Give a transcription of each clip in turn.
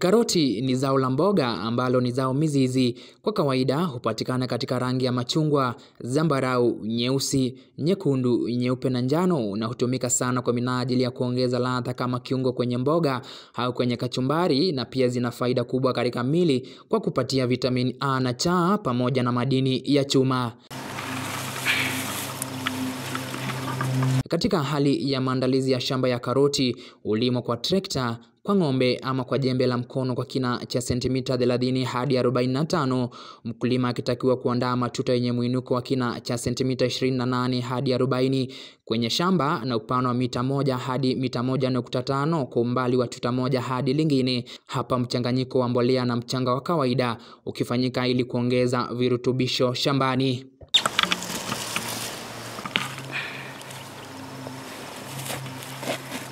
Karoti ni zao la mboga ambalo ni zao mizizi. Kwa kawaida hupatikana katika rangi ya machungwa, zambarau, nyeusi, nyekundu, nyeupe na njano na hutumika sana kwa minajili ya kuongeza ladha kama kiungo kwenye mboga au kwenye kachumbari na pia zina faida kubwa katika mili kwa kupatia vitamini A na C pamoja na madini ya chuma. Katika hali ya maandalizi ya shamba ya karoti, ulimo kwa trekta, kwa ng'ombe ama kwa jembe la mkono kwa kina cha sentimita 30 hadi 45, mkulima akitakiwa kuandaa matuta yenye mwinuko wa kina cha sentimita 28 hadi 40 kwenye shamba na upana wa mita moja hadi mita moja nukta tano kwa umbali wa tuta moja hadi lingine. Hapa mchanganyiko wa mbolea na mchanga wa kawaida ukifanyika ili kuongeza virutubisho shambani.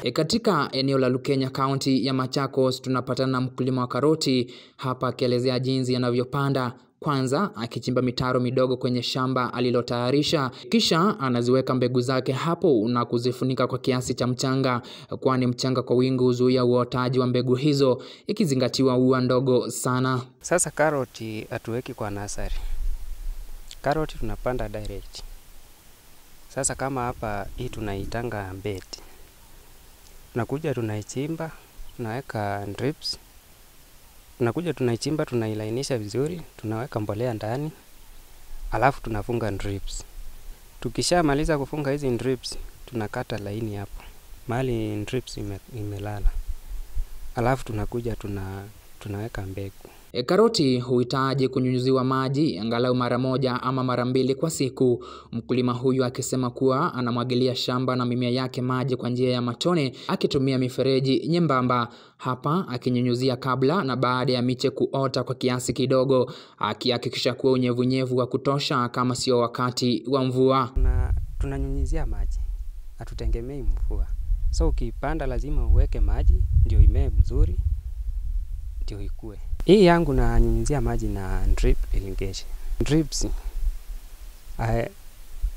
E, katika eneo la Lukenya kaunti ya Machakos tunapatana na mkulima wa karoti hapa akielezea jinsi anavyopanda. Kwanza akichimba mitaro midogo kwenye shamba alilotayarisha, kisha anaziweka mbegu zake hapo na kuzifunika kwa kiasi cha mchanga, kwani mchanga kwa wingi huzuia uotaji wa mbegu hizo, ikizingatiwa ua ndogo sana. Sasa karoti hatuweki kwa nasari, karoti tunapanda direct. Sasa kama hapa hii tunaitanga bed tunakuja tunaichimba, tunaweka drips, tunakuja tunaichimba, tunailainisha vizuri, tunaweka mbolea ndani, alafu tunafunga drips. Tukishamaliza kufunga hizi drips, tunakata laini hapo mahali drips ime, imelala, alafu tunakuja tuna, tunaweka mbegu. E, karoti huhitaji kunyunyuziwa maji angalau mara moja ama mara mbili kwa siku. Mkulima huyu akisema kuwa anamwagilia shamba na mimea yake maji kwa njia ya matone akitumia mifereji nyembamba, hapa akinyunyuzia kabla na baada ya miche kuota kwa kiasi kidogo, akihakikisha kuwa unyevunyevu wa kutosha kama sio wakati wa mvua. Na tunanyunyizia maji, hatutegemei mvua, so ukipanda lazima uweke maji ndio imee mzuri, ndio ikue. Hii yangu nanyunyizia maji na drip irrigation. Drips uh,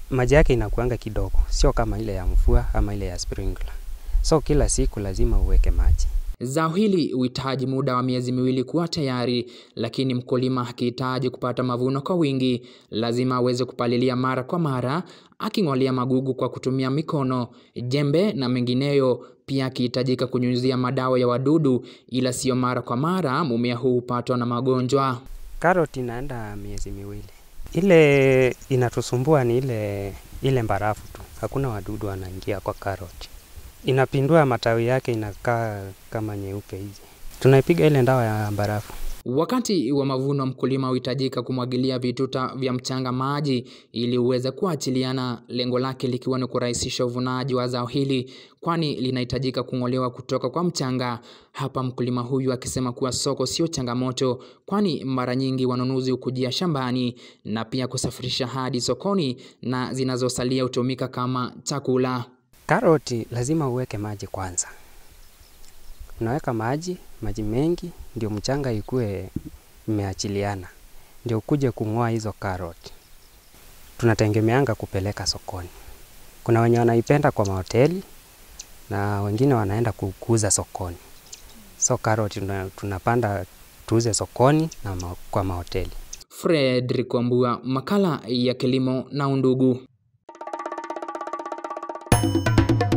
maji yake inakuanga kidogo, sio kama ile ya mvua ama ile ya sprinkler. So kila siku lazima uweke maji. Zao hili huhitaji muda wa miezi miwili kuwa tayari, lakini mkulima akihitaji kupata mavuno kwa wingi, lazima aweze kupalilia mara kwa mara, aking'olea magugu kwa kutumia mikono, jembe na mengineyo. Pia akihitajika kunyunyizia madawa ya wadudu, ila siyo mara kwa mara. Mumea huu hupatwa na magonjwa. Karoti inaenda miezi miwili. Ile inatusumbua ni ile ile mbarafu tu, hakuna wadudu wanaingia kwa karoti. Inapindua matawi yake, inakaa kama nyeupe hizi. Tunaipiga ile dawa ya barafu. Wakati wa mavuno, mkulima huhitajika kumwagilia vituta vya mchanga maji ili uweze kuachiliana, lengo lake likiwa ni kurahisisha uvunaji wa zao hili, kwani linahitajika kung'olewa kutoka kwa mchanga. Hapa mkulima huyu akisema kuwa soko sio changamoto, kwani mara nyingi wanunuzi hukujia shambani na pia kusafirisha hadi sokoni, na zinazosalia hutumika kama chakula. Karoti lazima uweke maji kwanza, unaweka maji maji mengi, ndio mchanga ikue imeachiliana, ndio ukuje kung'oa hizo karoti. Tunategemeanga kupeleka sokoni. Kuna wenye wanaipenda kwa mahoteli na wengine wanaenda kuuza sokoni. So karoti tunapanda tuuze sokoni na ma kwa mahoteli. Fredrick Wambua, makala ya kilimo na Undugu. Thank you.